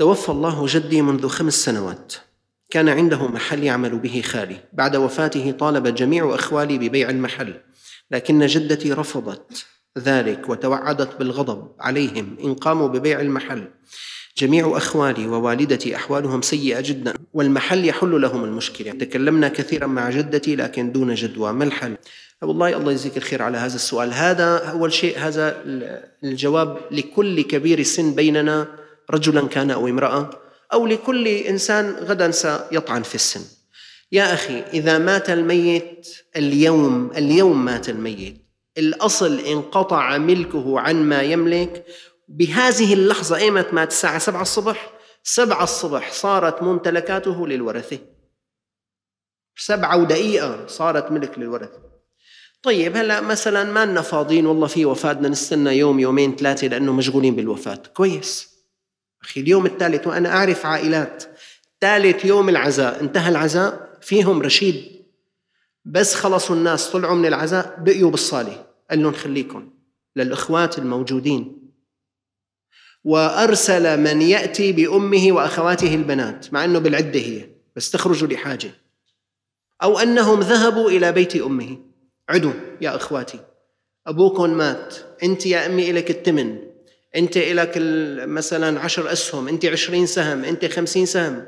توفى الله جدي منذ خمس سنوات. كان عنده محل يعمل به خالي. بعد وفاته طالب جميع أخوالي ببيع المحل. لكن جدتي رفضت ذلك وتوعدت بالغضب عليهم إن قاموا ببيع المحل. جميع أخوالي ووالدتي أحوالهم سيئة جدا. والمحل يحل لهم المشكلة. تكلمنا كثيرا مع جدتي لكن دون جدوى. ما الحل؟ والله الله يجزيك الخير على هذا السؤال. هذا أول شيء هذا الجواب لكل كبير سن بيننا رجلا كان أو امرأة أو لكل إنسان غدا سيطعن في السن. يا أخي إذا مات الميت اليوم اليوم مات الميت. الأصل انقطع ملكه عن ما يملك. بهذه اللحظة أيمت مات الساعة 7 الصبح؟ 7 الصبح صارت ممتلكاته للورثة. سبعة ودقيقة صارت ملك للورثة. طيب هلا مثلا ما لنا فاضيين؟ والله في وفاة بدنا نستنى يوم يومين ثلاثة لأنه مشغولين بالوفاة. كويس. أخي اليوم الثالث وأنا أعرف عائلات. ثالث يوم العزاء. انتهى العزاء فيهم رشيد. بس خلصوا الناس طلعوا من العزاء بقيوا بالصالة. قال لهم خليكم للإخوات الموجودين. وأرسل من يأتي بأمه وأخواته البنات مع أنه بالعدة هي بس تخرجوا لحاجة. أو أنهم ذهبوا إلى بيت أمه. عدوا يا إخواتي. ابوكم مات. أنت يا أمي الك الثمن انت إلك مثلا عشر أسهم انت عشرين سهم انت خمسين سهم.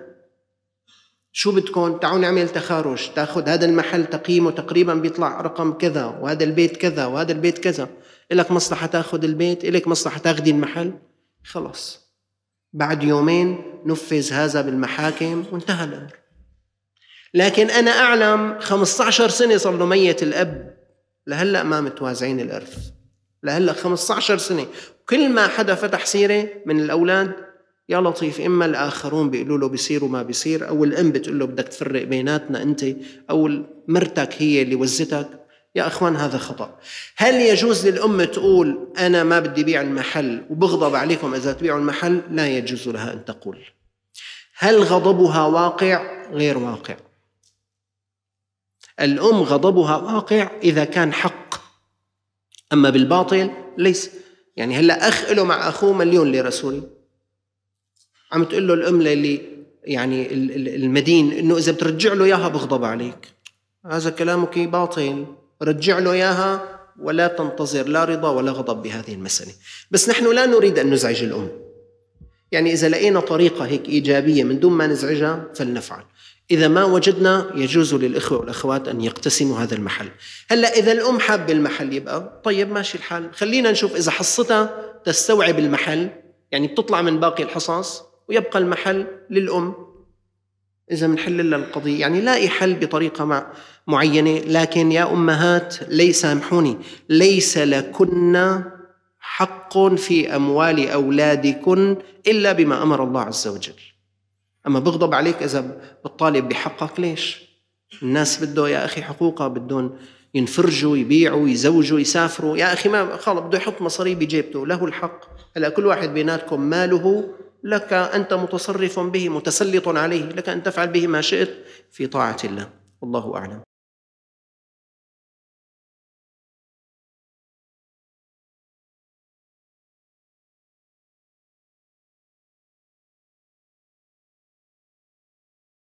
شو بدكم تعالوا نعمل تخارج تأخذ هذا المحل تقييمه تقريبا بيطلع رقم كذا وهذا البيت كذا وهذا البيت كذا. إلك مصلحة تأخذ البيت إلك مصلحة تاخذي المحل. خلص بعد يومين نفذ هذا بالمحاكم وانتهى الأمر. لكن أنا أعلم 15 سنة صار له ميت الأب. لهلأ ما متوازعين الإرث لهلا 15 سنة. كل ما حدا فتح سيرة من الأولاد يا لطيف إما الآخرون بيقولوا له بيصير وما بيصير أو الأم بتقول له بدك تفرق بيناتنا أنت أو مرتك هي اللي وزتك. يا أخوان هذا خطأ. هل يجوز للأم تقول أنا ما بدي بيع المحل وبغضب عليكم إذا تبيعوا المحل؟ لا يجوز لها أن تقول. هل غضبها واقع؟ غير واقع. الأم غضبها واقع إذا كان حق أما بالباطل ليس. يعني هلا أخ له مع أخوه مليون ليرة سوري عم تقول له الأم اللي يعني المدين إنه إذا بترجع له إياها بغضب عليك. هذا كلامك باطل. رجع له إياها ولا تنتظر لا رضا ولا غضب بهذه المسألة. بس نحن لا نريد أن نزعج الأم. يعني إذا لقينا طريقة هيك إيجابية من دون ما نزعجها فلنفعل. إذا ما وجدنا يجوز للإخوة والأخوات أن يقتسموا هذا المحل. هلأ إذا الأم حابة المحل يبقى طيب ماشي الحال. خلينا نشوف إذا حصتها تستوعب المحل يعني بتطلع من باقي الحصص ويبقى المحل للأم. إذا بنحل لها القضية يعني لاقي حل بطريقة مع معينة لكن يا أمهات ليس سامحوني ليس لكن حق في أموال أولادكن إلا بما أمر الله عز وجل. أما بغضب عليك إذا بتطالب بحقك ليش؟ الناس بده يا أخي حقوقها بدهم ينفرجوا يبيعوا يزوجوا يسافروا. يا أخي ما خلص بده يحط مصاري بجيبته له الحق. هلا كل واحد بيناتكم ماله لك أنت متصرف به متسلط عليه لك أن تفعل به ما شئت في طاعة الله. والله أعلم.